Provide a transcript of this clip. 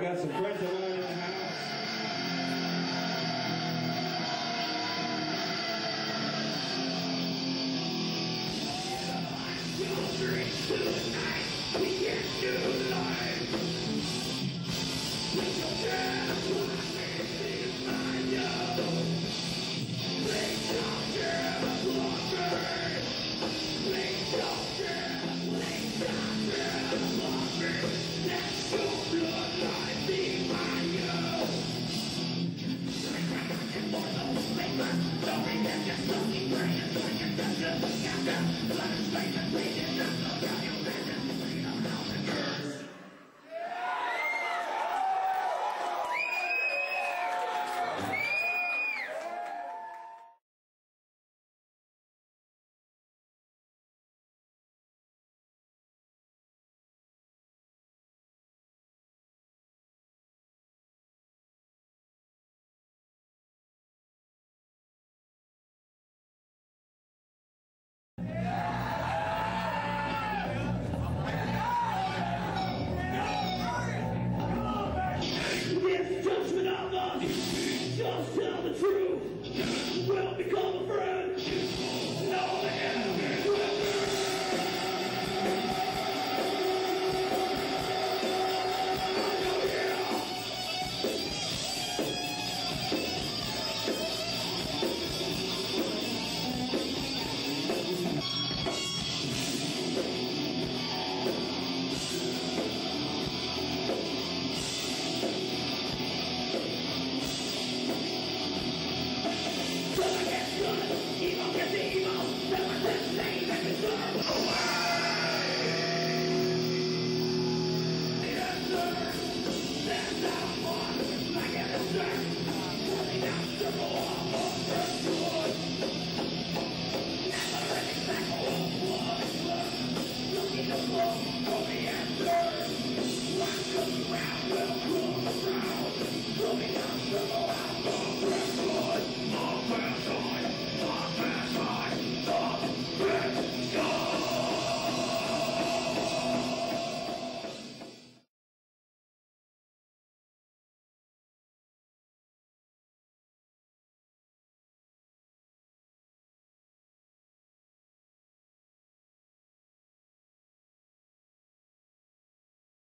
got some friends that Oh.